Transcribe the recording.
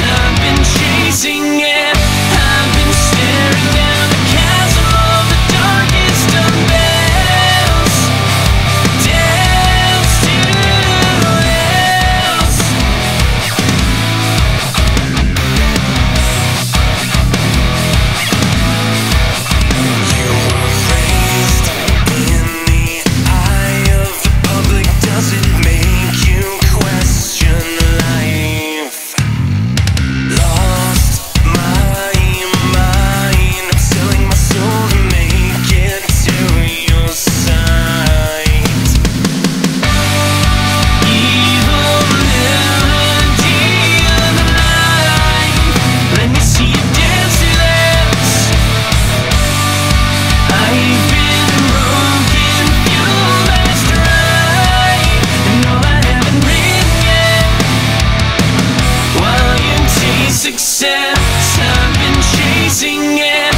I've been chasing it. I've been chasing it.